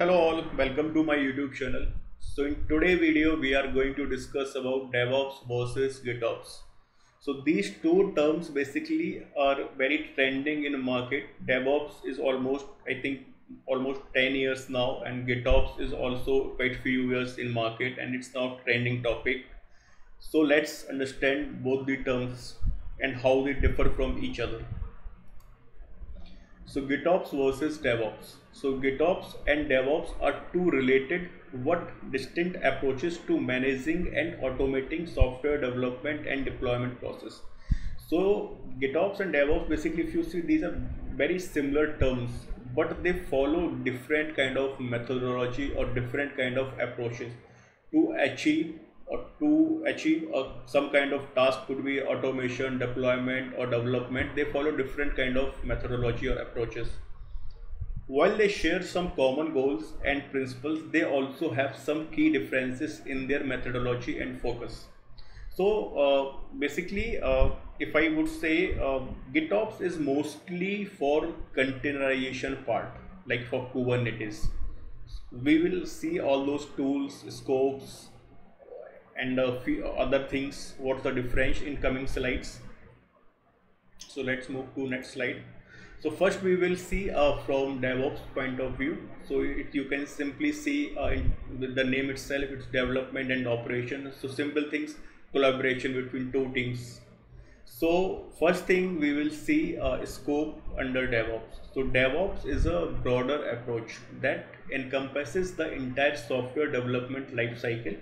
Hello all, welcome to my YouTube channel. So in today video we are going to discuss about DevOps versus GitOps. So these two terms basically are very trending in the market. DevOps is almost I think almost 10 years now and GitOps is also quite few years in market and it's now trending topic. So let's understand both the terms and how they differ from each other. So GitOps versus DevOps. So GitOps and DevOps are two related what distinct approaches to managing and automating software development and deployment process. So GitOps and DevOps basically if you see these are very similar terms but they follow different kind of methodology or different kind of approaches to achieve or to achieve a, some kind of task could be automation deployment or development. They follow different kind of methodology or approaches. While they share some common goals and principles they also have some key differences in their methodology and focus. So uh, basically uh, if i would say uh, gitops is mostly for containerization part like for kubernetes. We will see all those tools scopes and a few other things. What's the difference in coming slides? So let's move to next slide. So first we will see uh, from DevOps point of view. So it, you can simply see uh, in, the name itself it's development and operation. So simple things collaboration between two teams. So first thing we will see uh, scope under DevOps. So DevOps is a broader approach that encompasses the entire software development life cycle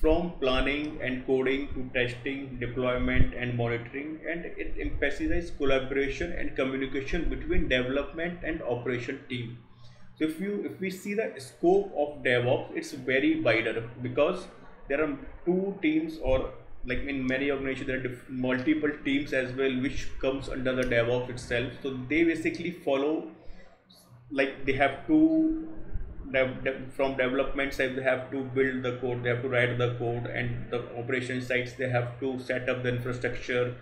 from planning and coding to testing, deployment and monitoring and it emphasizes collaboration and communication between development and operation team. So if you if we see the scope of DevOps, it's very wider because there are two teams or like in many organizations there are multiple teams as well which comes under the DevOps itself. So they basically follow like they have two from development side they have to build the code they have to write the code and the operation sites they have to set up the infrastructure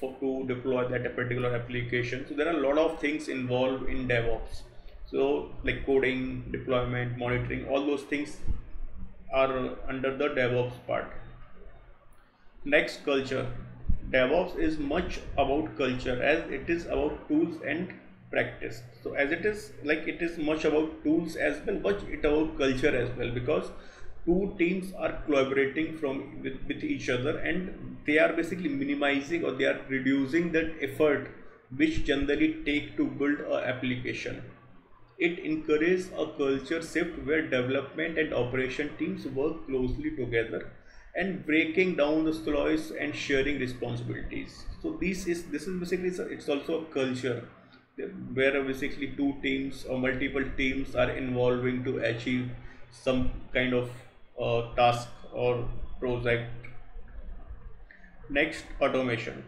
for to deploy that particular application. So there are a lot of things involved in devops. So like coding deployment monitoring all those things are under the devops part. Next culture. Devops is much about culture as it is about tools and practice so as it is like it is much about tools as well but it about culture as well because two teams are collaborating from with, with each other and they are basically minimizing or they are reducing that effort which generally take to build a application. It encourages a culture shift where development and operation teams work closely together and breaking down the silos and sharing responsibilities. So this is this is basically it's also a culture where basically two teams or multiple teams are involving to achieve some kind of uh, task or project. Next, automation.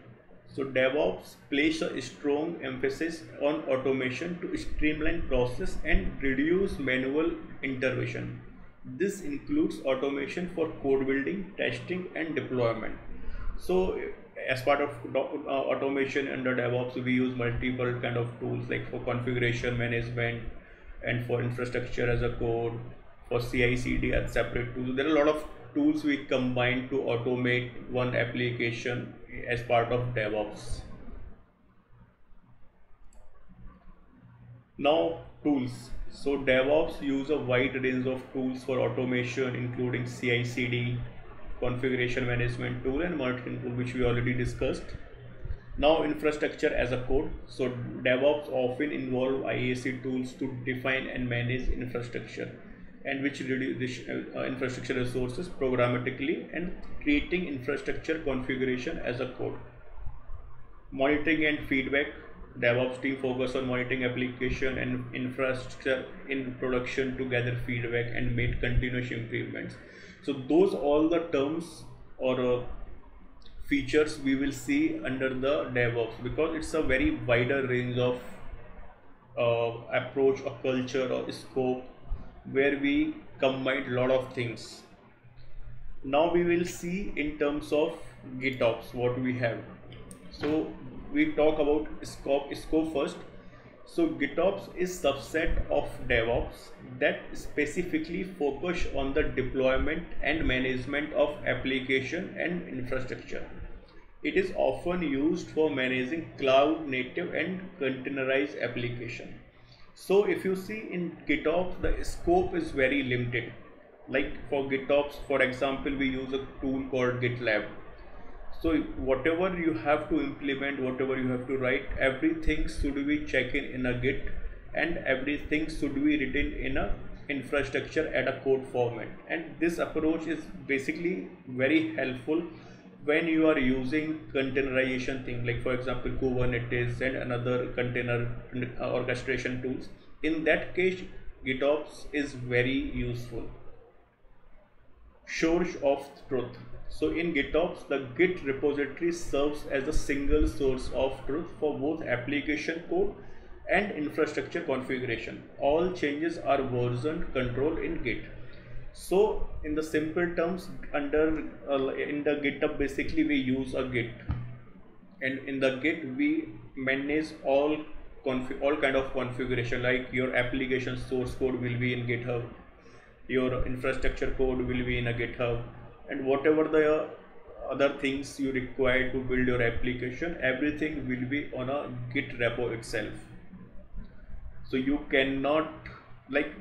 So DevOps places a strong emphasis on automation to streamline process and reduce manual intervention. This includes automation for code building, testing and deployment. So as part of uh, automation under DevOps, we use multiple kind of tools like for configuration management and for infrastructure as a code, for CI/CD as separate tools. There are a lot of tools we combine to automate one application as part of DevOps. Now tools. So DevOps use a wide range of tools for automation, including CI/CD, configuration management tool and monitoring tool which we already discussed. Now infrastructure as a code. So devops often involve iac tools to define and manage infrastructure and which reduce uh, infrastructure resources programmatically and creating infrastructure configuration as a code. Monitoring and feedback. DevOps team focus on monitoring application and infrastructure in production to gather feedback and make continuous improvements. So those all the terms or uh, features we will see under the DevOps because it's a very wider range of uh, approach or culture or scope where we combine a lot of things. Now we will see in terms of GitOps what we have. So we talk about scope scope first So GitOps is subset of DevOps that specifically focus on the deployment and management of application and infrastructure. It is often used for managing cloud native and containerized application. So if you see in GitOps, the scope is very limited. Like for GitOps, for example, we use a tool called GitLab so whatever you have to implement whatever you have to write everything should be checked in in a git and everything should be written in a infrastructure at a code format. And this approach is basically very helpful when you are using containerization thing like for example kubernetes and another container uh, orchestration tools. In that case gitops is very useful. Source of truth so in GitOps, the Git repository serves as a single source of truth for both application code and infrastructure configuration. All changes are version controlled in Git. So in the simple terms, under uh, in the GitHub, basically we use a Git, and in the Git we manage all all kind of configuration like your application source code will be in GitHub, your infrastructure code will be in a GitHub and whatever the other things you require to build your application everything will be on a git repo itself. So you cannot like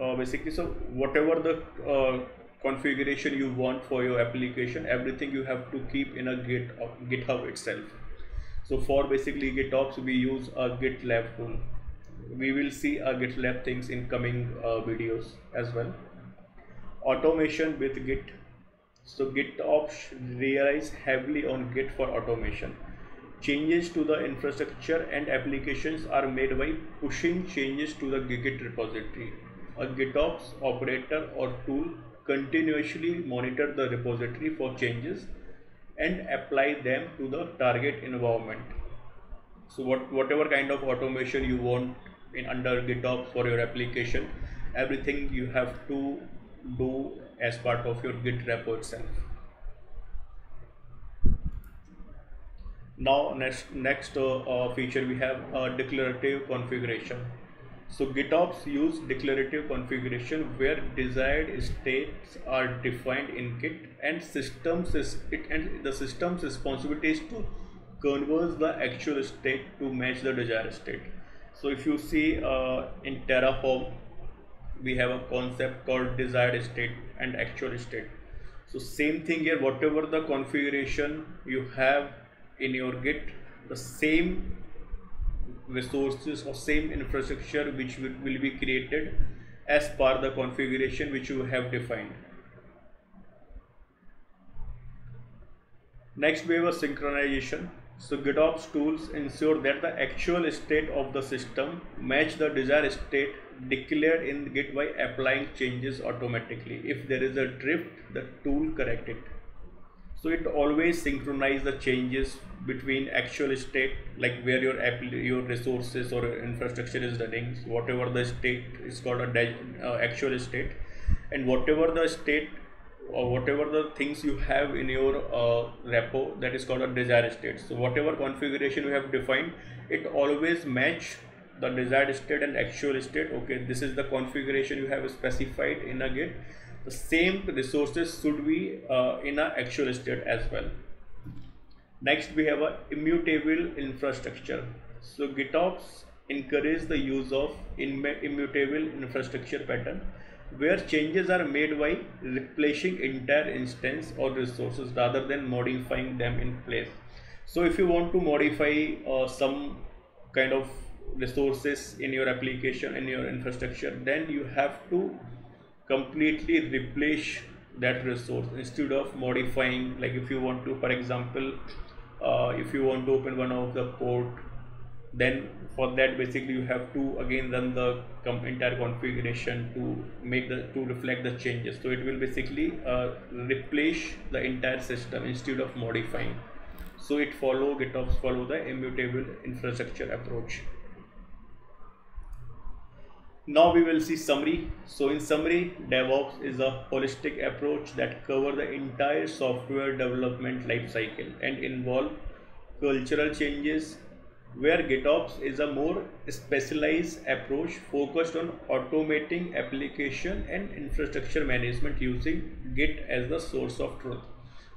uh, basically so whatever the uh, configuration you want for your application everything you have to keep in a git uh, github itself. So for basically gitops we use a gitlab tool. We will see a gitlab things in coming uh, videos as well. Automation with git so GitOps relies heavily on Git for automation. Changes to the infrastructure and applications are made by pushing changes to the Git repository. A GitOps operator or tool continuously monitor the repository for changes and apply them to the target environment. So what, whatever kind of automation you want in under GitOps for your application, everything you have to do as part of your git repo itself now next next uh, uh, feature we have a declarative configuration. So gitops use declarative configuration where desired states are defined in git and systems is it and the system's responsibility is to convert the actual state to match the desired state. So if you see uh, in terraform we have a concept called desired state and actual state. So same thing here whatever the configuration you have in your git the same resources or same infrastructure which will, be created as per the configuration which you have defined. Next we have a synchronization. So GitOps tools ensure that the actual state of the system match the desired state declared in Git by applying changes automatically. If there is a drift, the tool correct it. So it always synchronize the changes between actual state, like where your app, your resources or infrastructure is running, whatever the state is called a uh, actual state, and whatever the state or whatever the things you have in your uh, repo that is called a desired state so whatever configuration you have defined it always match the desired state and actual state okay this is the configuration you have specified in a git. The same resources should be uh, in a actual state as well. Next we have a immutable infrastructure. So gitops encourage the use of immutable infrastructure pattern where changes are made by replacing entire instance or resources rather than modifying them in place. So if you want to modify uh, some kind of resources in your application in your infrastructure then you have to completely replace that resource instead of modifying like if you want to for example uh, if you want to open one of the port then for that basically you have to again run the entire configuration to make the to reflect the changes. So it will basically uh, replace the entire system instead of modifying. So it follow gitops follow the immutable infrastructure approach now we will see summary so in summary devops is a holistic approach that cover the entire software development life cycle and involve cultural changes where GitOps is a more specialized approach focused on automating application and infrastructure management using Git as the source of truth.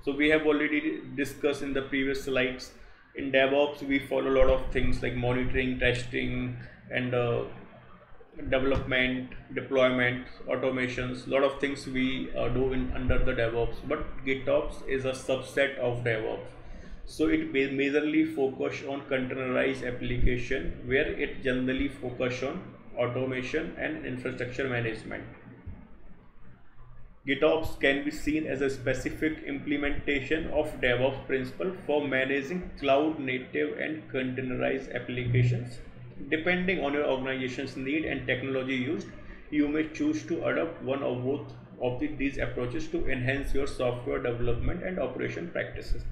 So we have already discussed in the previous slides. In DevOps, we follow a lot of things like monitoring, testing, and uh, development, deployment, automations. A lot of things we uh, do in under the DevOps. But GitOps is a subset of DevOps so it majorly focus on containerized application where it generally focus on automation and infrastructure management GitOps can be seen as a specific implementation of DevOps principle for managing cloud native and containerized applications. Depending on your organization's need and technology used, you may choose to adopt one or both of the, these approaches to enhance your software development and operation practices.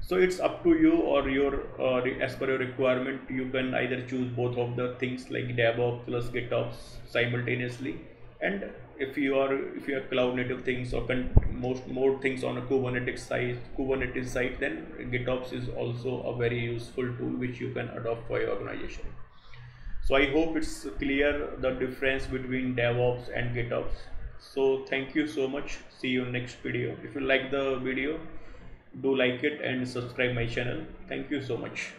So it's up to you or your uh, as per your requirement you can either choose both of the things like DevOps plus GitOps simultaneously. And if you are if you are cloud native things or most more things on a Kubernetes side Kubernetes side then GitOps is also a very useful tool which you can adopt for your organization so I hope it's clear the difference between DevOps and GitOps. So thank you so much. See you next video. If you like the video do like it and subscribe my channel. Thank you so much